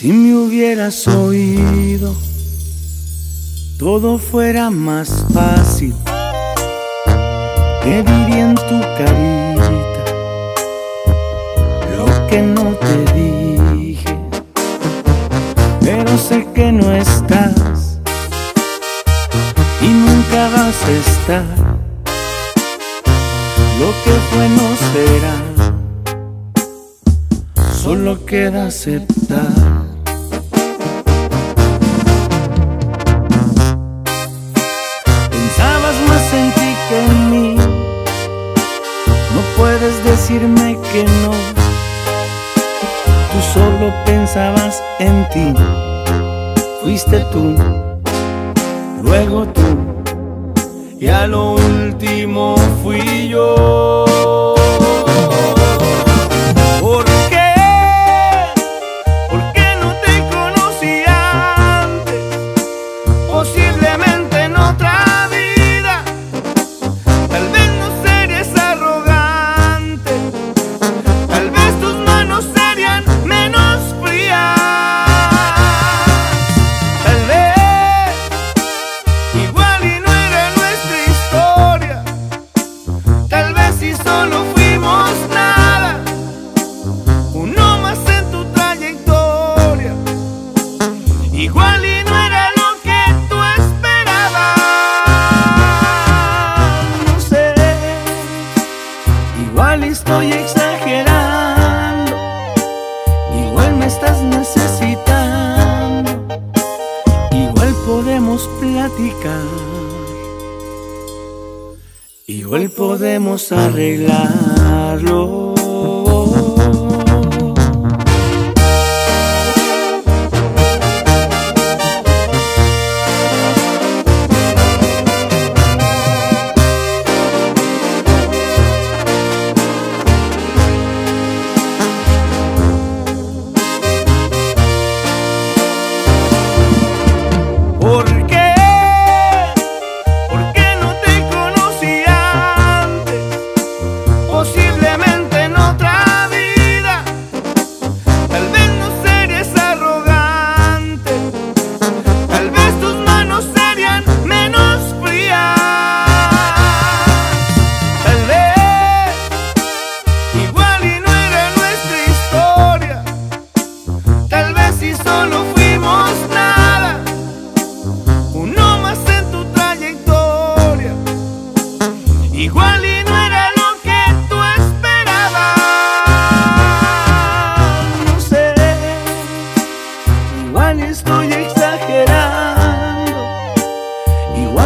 Si me hubieras oído, todo fuera más fácil. Te diría en tu carita lo que no te dije, pero sé que no estás y nunca vas a estar. Lo que fue no será, solo queda aceptar. Decirme que no. Tú solo pensabas en ti. Fuiste tú, luego tú. Y a lo último fui yo. Igual y no era lo que tú esperabas. No sé, igual estoy exagerando. Igual me estás necesitando. Igual podemos platicar. Igual podemos arreglarlo.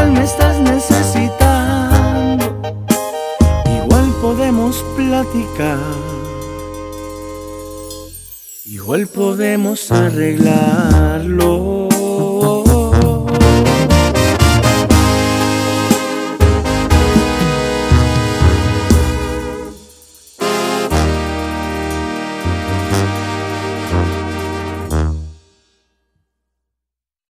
Igual me estás necesitando. Igual podemos platicar. Igual podemos arreglarlo.